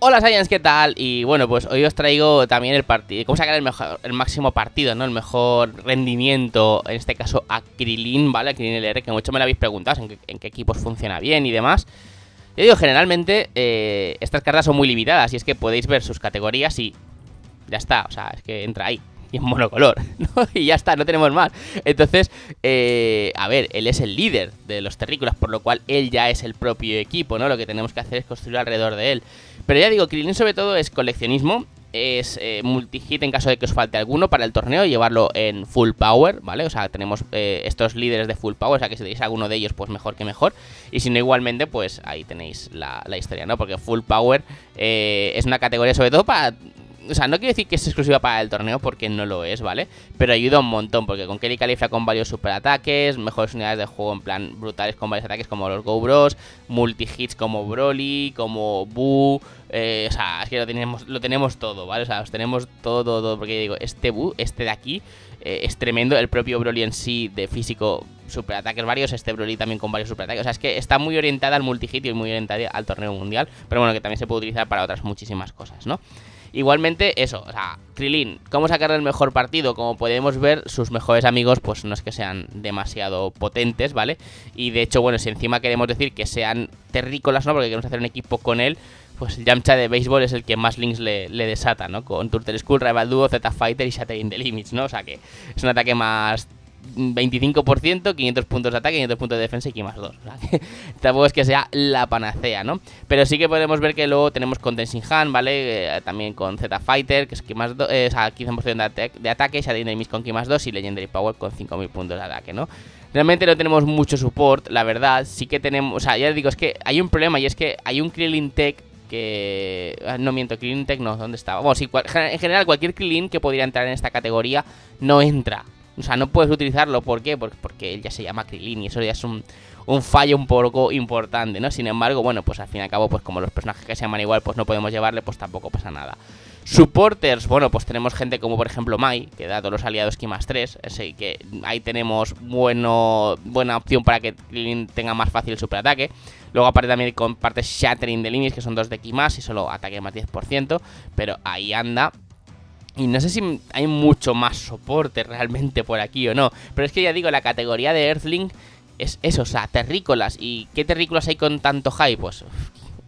Hola Science, ¿qué tal? Y bueno, pues hoy os traigo también el partido, cómo sacar el, mejor, el máximo partido, ¿no? El mejor rendimiento, en este caso a Krilin, ¿vale? A Krilin LR, que mucho me lo habéis preguntado, en qué, en qué equipos funciona bien y demás. Yo digo, generalmente eh, estas cartas son muy limitadas y es que podéis ver sus categorías y ya está, o sea, es que entra ahí y en monocolor, ¿no? Y ya está, no tenemos más. Entonces, eh, a ver, él es el líder de los terrícolas, por lo cual él ya es el propio equipo, ¿no? Lo que tenemos que hacer es construir alrededor de él. Pero ya digo, Krilin sobre todo es coleccionismo, es eh, multi-hit en caso de que os falte alguno para el torneo y llevarlo en full power, ¿vale? O sea, tenemos eh, estos líderes de full power, o sea que si tenéis alguno de ellos, pues mejor que mejor. Y si no, igualmente, pues ahí tenéis la, la historia, ¿no? Porque full power eh, es una categoría sobre todo para o sea, no quiero decir que es exclusiva para el torneo porque no lo es, ¿vale? Pero ayuda un montón porque con Kelly Califra con varios superataques, mejores unidades de juego en plan brutales con varios ataques como los Go Bros, multi-hits como Broly, como Boo, eh, o sea, es que lo tenemos, lo tenemos todo, ¿vale? O sea, os tenemos todo, todo, todo, porque digo, este Boo, este de aquí, eh, es tremendo, el propio Broly en sí de físico superataques varios, este Broly también con varios superataques. O sea, es que está muy orientada al multi-hit y muy orientada al torneo mundial, pero bueno, que también se puede utilizar para otras muchísimas cosas, ¿no? Igualmente, eso, o sea, Krilin, ¿cómo sacar el mejor partido? Como podemos ver, sus mejores amigos, pues no es que sean demasiado potentes, ¿vale? Y de hecho, bueno, si encima queremos decir que sean terrícolas, ¿no? Porque queremos hacer un equipo con él, pues el Yamcha de béisbol es el que más links le, le desata, ¿no? Con Turtle School, Rival Duo, Z Fighter y Shattering the Limits, ¿no? O sea que es un ataque más 25%, 500 puntos de ataque, 500 puntos de defensa y que más 2. O sea, tampoco es que sea la panacea, ¿no? Pero sí que podemos ver que luego tenemos con Tenshin Han, ¿vale? Eh, también con Z Fighter, que es que más eh, o sea, 15% de, ata de ataque, Enemies con Ki más 2 y Legendary Power con 5000 puntos de ataque, ¿no? Realmente no tenemos mucho support, la verdad. Sí que tenemos, o sea, ya digo, es que hay un problema y es que hay un Krillin Tech que... Ah, no miento, Krillin Tech no, ¿dónde estaba? Bueno, sí, en general cualquier Krillin que podría entrar en esta categoría no entra o sea, no puedes utilizarlo. ¿Por qué? Porque, él ya se llama Krilin y eso ya es un, fallo un poco importante, ¿no? Sin embargo, bueno, pues al fin y al cabo, pues como los personajes que se llaman igual, pues no podemos llevarle, pues tampoco pasa nada. Supporters, bueno, pues tenemos gente como por ejemplo Mai, que da todos los aliados Ki más 3, así que ahí tenemos buena opción para que Krilin tenga más fácil el superataque. Luego aparte también comparte Shattering de Limits, que son dos de Ki más y solo ataque más 10%, pero ahí anda. Y no sé si hay mucho más soporte realmente por aquí o no. Pero es que ya digo, la categoría de Earthling es eso, o sea, terrícolas. ¿Y qué terrícolas hay con tanto hype? Pues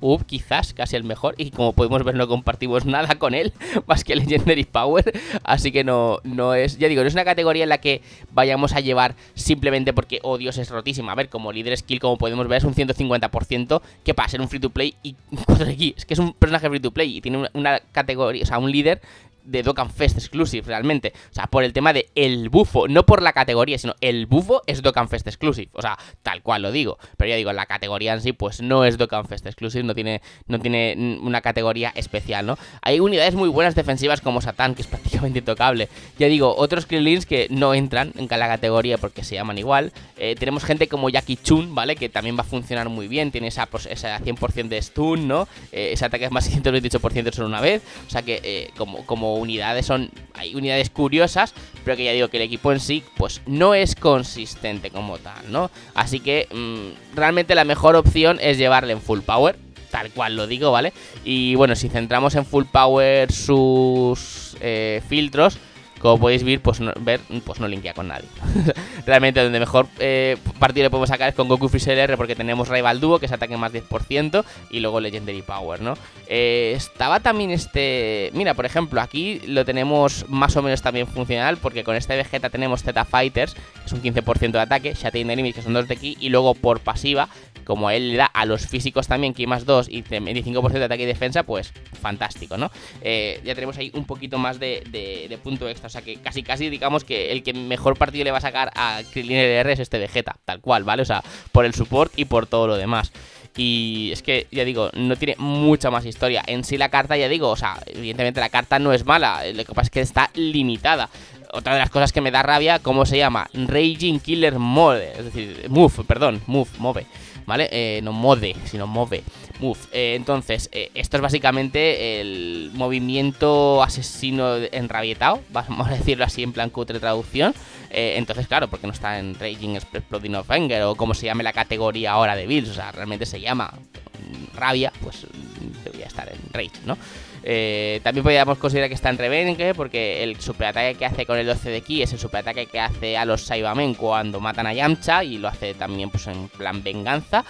Up, quizás, casi el mejor. Y como podemos ver, no compartimos nada con él, más que Legendary Power. Así que no, no es. Ya digo, no es una categoría en la que vayamos a llevar simplemente porque, oh Dios, es rotísima. A ver, como líder skill, como podemos ver, es un 150%. ¿Qué pasa? En un free to play y 4X. Es que es un personaje free to play y tiene una categoría, o sea, un líder de Dokkan Fest Exclusive, realmente. O sea, por el tema de el bufo, no por la categoría, sino el bufo es Dokkan Fest Exclusive. O sea, tal cual lo digo. Pero ya digo, la categoría en sí, pues no es Dokkan Fest Exclusive, no tiene, no tiene una categoría especial, ¿no? Hay unidades muy buenas defensivas como Satan, que es prácticamente intocable. Ya digo, otros Krillins que no entran en la categoría porque se llaman igual. Eh, tenemos gente como Jackie Chun, ¿vale? Que también va a funcionar muy bien, tiene esa, pues, esa 100% de stun, ¿no? Eh, ese ataque es más 128% solo una vez. O sea que, eh, como, como unidades son. Hay unidades curiosas, pero que ya digo que el equipo en sí, pues no es consistente como tal, ¿no? Así que mmm, realmente la mejor opción es llevarle en full power. Tal cual lo digo, ¿vale? Y bueno, si centramos en full power sus eh, filtros, como podéis ver, pues no, ver, pues no linkea con nadie. Realmente donde mejor eh, partido le podemos sacar es con Goku Freezer R porque tenemos Rival Duo, que es ataque más 10%, y luego Legendary Power, ¿no? Eh, estaba también este... Mira, por ejemplo, aquí lo tenemos más o menos también funcional, porque con este Vegeta tenemos Z Fighters, que es un 15% de ataque, Shattering Enemies, que son 2 de ki, y luego por pasiva, como él le da a los físicos también ki más 2 y 25% de ataque y defensa, pues fantástico, ¿no? Eh, ya tenemos ahí un poquito más de, de, de punto extra o sea que casi casi digamos que el que mejor partido le va a sacar a Krillin LR es este Vegeta, tal cual, ¿vale? O sea, por el support y por todo lo demás. Y es que, ya digo, no tiene mucha más historia. En sí la carta, ya digo, o sea, evidentemente la carta no es mala, lo que pasa es que está limitada. Otra de las cosas que me da rabia, ¿cómo se llama? Raging Killer Mode, es decir, Move, perdón, Move, Move. ¿vale? Eh, no mode, sino move. Move. Eh, entonces, eh, esto es básicamente el movimiento asesino enrabietado, vamos a decirlo así en plan cutre traducción. Eh, entonces, claro, porque no está en Raging Exploding of Anger o como se llame la categoría ahora de Bills, o sea, realmente se llama rabia, pues debería estar en Rage, ¿no? Eh, también podríamos considerar que está en Revenge, porque el superataque que hace con el 12 de ki es el superataque que hace a los Saibamen cuando matan a Yamcha y lo hace también pues en plan venganza.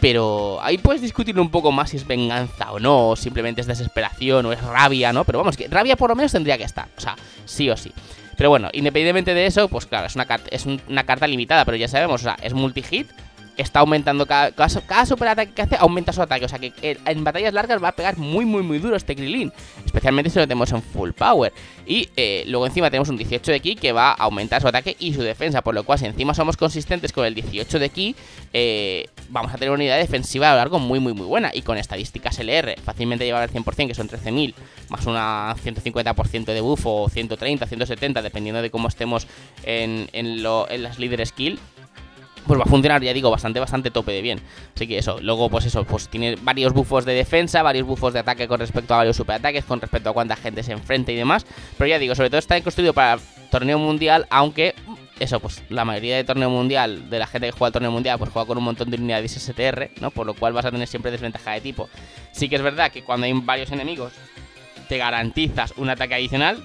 Pero ahí puedes discutir un poco más si es venganza o no, o simplemente es desesperación o es rabia, ¿no? Pero vamos, que rabia por lo menos tendría que estar, o sea, sí o sí. Pero bueno, independientemente de eso, pues claro, es una, es una carta limitada, pero ya sabemos, o sea, es multi-hit, está aumentando cada, cada, super ataque que hace, aumenta su ataque. O sea que en batallas largas va a pegar muy, muy, muy duro este Krilin. Especialmente si lo tenemos en full power. Y eh, luego encima tenemos un 18 de ki que va a aumentar su ataque y su defensa. Por lo cual, si encima somos consistentes con el 18 de ki, eh, vamos a tener una unidad defensiva a lo largo muy, muy, muy buena. Y con estadísticas LR, fácilmente llevar al 100%, que son 13.000, más una 150% de buff o 130, 170, dependiendo de cómo estemos en, en las líderes skill pues va a funcionar, ya digo, bastante, bastante tope de bien. Así que eso, luego pues eso, pues tiene varios buffos de defensa, varios buffos de ataque con respecto a varios superataques, con respecto a cuánta gente se enfrenta y demás. Pero ya digo, sobre todo está construido para torneo mundial, aunque eso, pues la mayoría de torneo mundial, de la gente que juega al torneo mundial, pues juega con un montón de unidades STR, ¿no? Por lo cual vas a tener siempre desventaja de tipo. Sí que es verdad que cuando hay varios enemigos te garantizas un ataque adicional,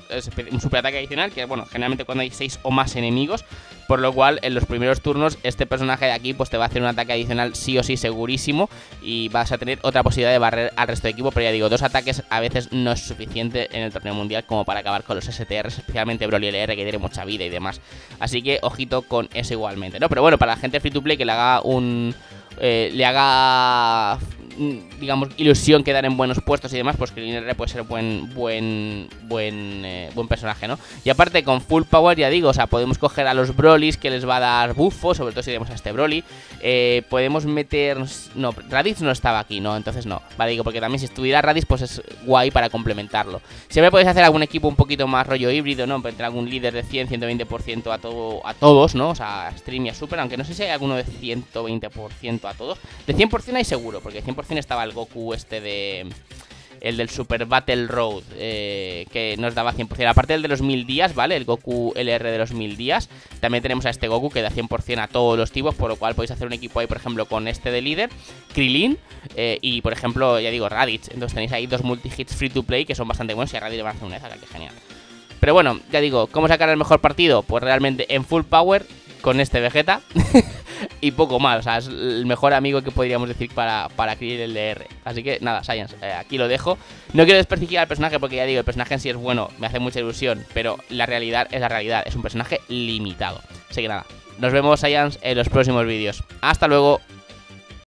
un superataque adicional, que bueno, generalmente cuando hay 6 o más enemigos, por lo cual en los primeros turnos este personaje de aquí pues te va a hacer un ataque adicional sí o sí segurísimo y vas a tener otra posibilidad de barrer al resto de equipo, pero ya digo, dos ataques a veces no es suficiente en el torneo mundial como para acabar con los STRs, especialmente Broly LR que tiene mucha vida y demás. Así que ojito con eso igualmente, ¿no? Pero bueno, para la gente free to play que le haga un... Eh, le haga digamos, ilusión quedar en buenos puestos y demás, pues que R puede ser buen, buen, buen, eh, buen personaje, ¿no? Y aparte con full power, ya digo, o sea, podemos coger a los Brolys que les va a dar buffo, sobre todo si tenemos a este Broly. Eh, podemos meter... No, Raditz no estaba aquí, ¿no? Entonces no. Vale, digo, porque también si estuviera Raditz, pues es guay para complementarlo. Siempre podéis hacer algún equipo un poquito más rollo híbrido, ¿no? Tener algún líder de 100, 120% a, todo, a todos, ¿no? O sea, Stream y a Super, aunque no sé si hay alguno de 120% a todos. De 100% hay seguro, porque 100% estaba el Goku este de... El del Super Battle Road, eh, que nos daba 100%. Aparte del de los 1000 días, ¿vale? El Goku LR de los 1000 días. También tenemos a este Goku que da 100% a todos los tipos, por lo cual podéis hacer un equipo ahí, por ejemplo, con este de líder, Krillin, eh, y por ejemplo, ya digo, Raditz. Entonces tenéis ahí dos multi-hits free to play que son bastante buenos y a Raditz le van a hacer una que genial. Pero bueno, ya digo, ¿cómo sacar el mejor partido? Pues realmente en full power con este Vegeta. y poco más. O sea, es el mejor amigo que podríamos decir para, para el DR. Así que nada, Science, eh, aquí lo dejo. No quiero desprestigiar al personaje porque ya digo, el personaje en sí es bueno, me hace mucha ilusión, pero la realidad es la realidad, es un personaje limitado. Así que nada, nos vemos, Science, en los próximos vídeos. Hasta luego.